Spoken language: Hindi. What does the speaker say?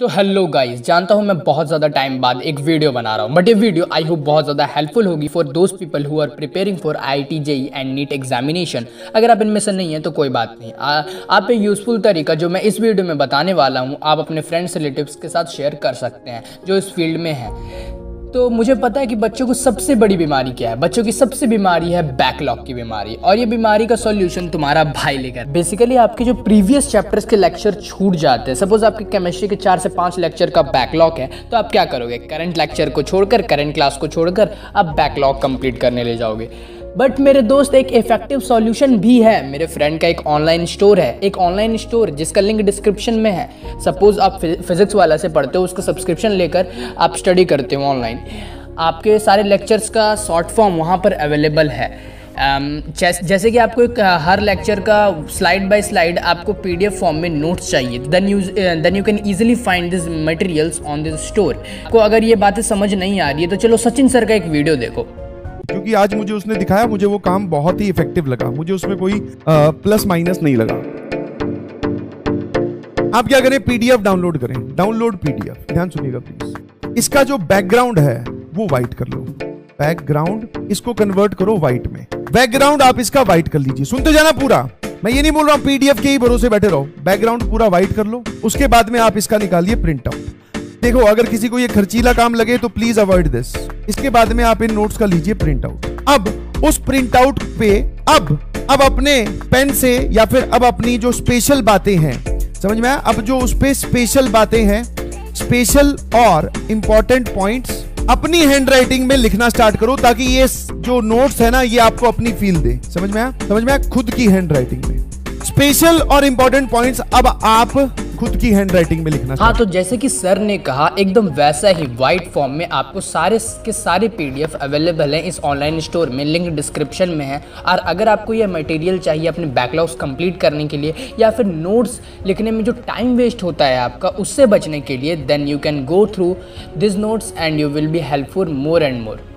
तो हेलो गाइस जानता हूँ मैं बहुत ज़्यादा टाइम बाद एक वीडियो बना रहा हूँ बट ये वीडियो आई होप बहुत ज़्यादा हेल्पफुल होगी for those people who are preparing for I T JEE and NEET examination अगर आप इनमें से नहीं है तो कोई बात नहीं। आ, आप एक यूज़फुल तरीका जो मैं इस वीडियो में बताने वाला हूँ आप अपने फ्रेंड्स रिलेटिव्स के साथ शेयर कर सकते हैं जो इस फ़ील्ड में है। तो मुझे पता है कि बच्चों को सबसे बड़ी बीमारी क्या है? बच्चों की सबसे बीमारी है बैकलॉग की बीमारी। और ये बीमारी का सॉल्यूशन तुम्हारा भाई लेकर। बेसिकली आपके जो प्रीवियस चैप्टर्स के लेक्चर छूट जाते हैं। सपोज़ आपके केमिस्ट्री के चार से पाँच लेक्चर का बैकलॉग है तो आप क्या करोगे? करंट लेक्चर को छोड़कर करंट क्लास को छोड़कर, आप बैकलॉग कंप्लीट करने ले जाओगे। बट मेरे दोस्त एक इफ़ेक्टिव सॉल्यूशन भी है। मेरे फ्रेंड का एक ऑनलाइन स्टोर है। एक ऑनलाइन स्टोर जिसका लिंक डिस्क्रिप्शन में है। सपोज़ आप फिजिक्स वाला से पढ़ते हो उसका सब्सक्रिप्शन लेकर आप स्टडी करते हो ऑनलाइन आपके सारे लेक्चर्स का शॉर्ट फॉर्म वहाँ पर अवेलेबल है। Um, जैसे कि आपको एक हर लेक्चर का स्लाइड बाय स्लाइड आपको पीडीएफ फॉर्म में नोट्स चाहिए। Then you then you can easily find this materials on this store को अगर ये बातें समझ नहीं आ रही है तो चलो सचिन सर का एक वीडियो देखो। क्योंकि आज मुझे उसने दिखाया मुझे वो काम बहुत ही इफ़ेक्टिव लगा। मुझे उसमें कोई आ, प्लस माइनस नहीं लगा। आप क्या करें? पीडीएफ डाउनलोड करें। डाउनलोड पीडीएफ ध्यान सुनिएगा प्लीज़ इसका जो बैकग्राउंड है वो व्हाइट कर लो। बैकग्राउंड इसको कन्वर्ट करो व्हाइट में। बैकग्राउंड आप इसका व्हाइट कर लीजिए। सुनते जाना पूरा। मैं ये नहीं बोल रहा हूँ पीडीएफ के ही भरोसे बैठे रहो। बैकग्राउंड पूरा व्हाइट कर लो। उसके बाद में आप इसका निकालिए प्रिंट आउट देखो, अगर किसी को ये खर्चीला काम लगे तो प्लीज़ अवॉइड दिस इसके बाद में आप इन नोट्स का लीजिए प्रिंट आउट अब, उस प्रिंट आउट पे, अब अब अपने पेन से या फिर अब अपनी जो स्पेशल बातें हैं, समझ में आया? अब जो उस पे स्पेशल बातें हैं स्पेशल और इंपॉर्टेंट पॉइंट्स अपनी हैंड राइटिंग में लिखना स्टार्ट करो ताकि ये जो नोट्स है ना, ये आपको अपनी फील दे. समझ में आया? समझ में आया? खुद की हैंड राइटिंग में. स्पेशल और इंपॉर्टेंट पॉइंट्स अब आप खुद की हैंड राइटिंग में लिखना हाँ तो जैसे कि सर ने कहा एकदम वैसा ही व्हाइट फॉर्म में आपको सारे के सारे पीडीएफ अवेलेबल हैं इस ऑनलाइन स्टोर में लिंक डिस्क्रिप्शन में है। और अगर आपको यह मटेरियल चाहिए अपने बैकलॉग्स कंप्लीट करने के लिए या फिर नोट्स लिखने में जो टाइम वेस्ट होता है आपका उससे बचने के लिए then you can go through this notes and you will be helpful more and more